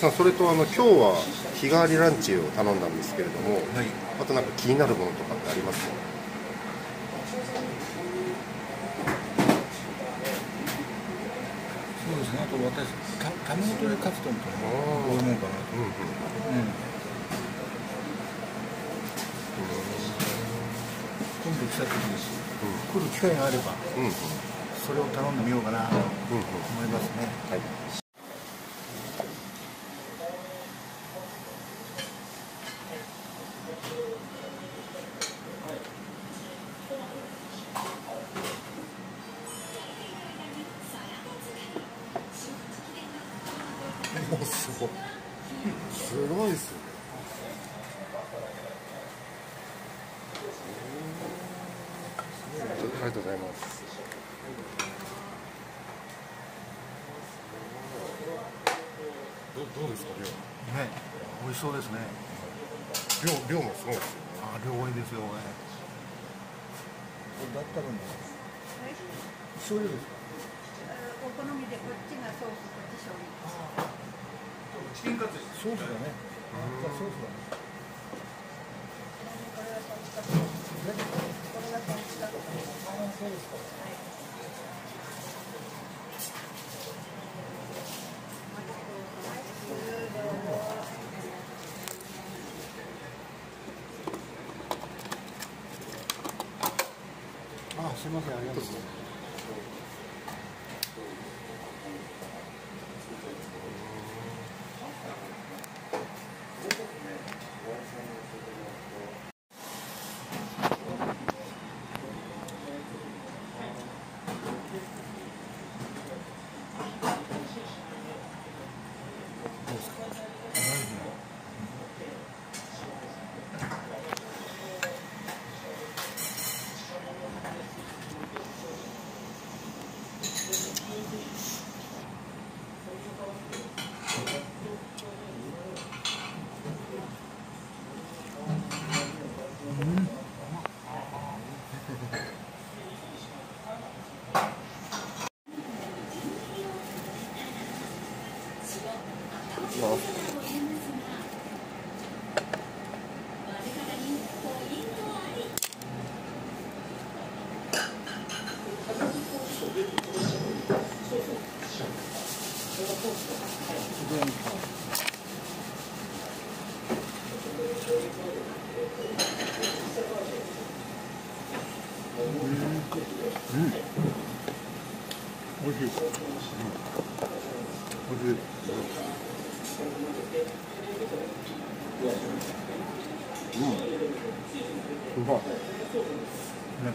さんそれとあの今日は日替わりランチを頼んだんですけれども、はい。あとなんか気になるものとかってありますか？そうですね。あと私た卵鶏カツ丼というのはどういうもんかなと。うんうんうん。今度来た時に来る機会があればうんうん。それを頼んでみようかなと思うんうん。いますねはいすごいすごいですね。ありがとうございますどどうですかね美味しそうですね。量量量もすごい。ですよねあ量多いですよねだったらね醤油ですかお好みでこっちがソース、こっち醤油。チキンカツソースだねじゃあソースだね。あすみませんありがとうございますうん、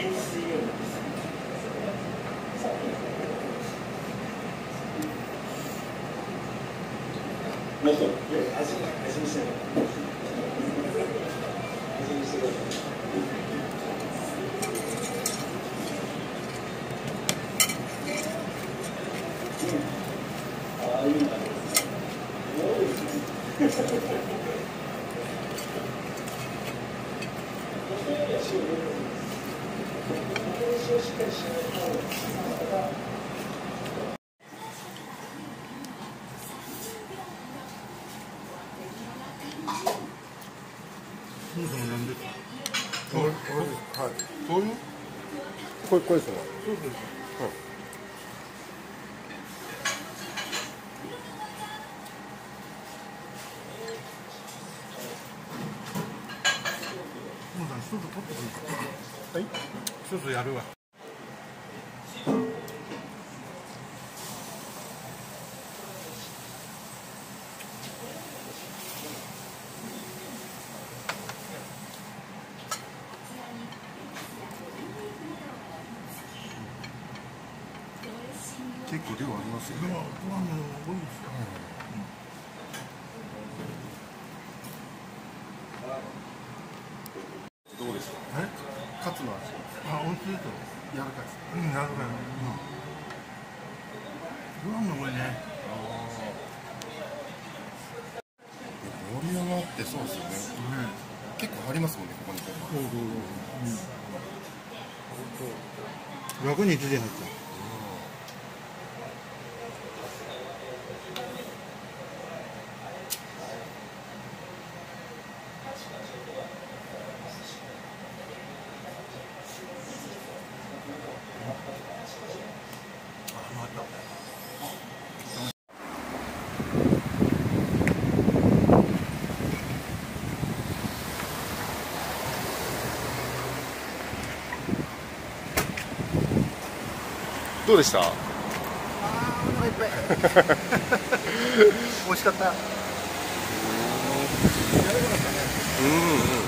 でこれこれはいそういこれこれですねそうです。もうさん一つ取ってくるはい。一つやるわ結構量ありますよでもご飯も多いですよどうですかえカツの味あ美味しいですよ柔らかいですうん。なるほどご飯が多いねボリュームあってそうですよねうん。結構張りますもん。ねここにこうそうそうそう、楽に一時入っちゃうどうでした？あーお腹いっぱい。美味しかった。うんうん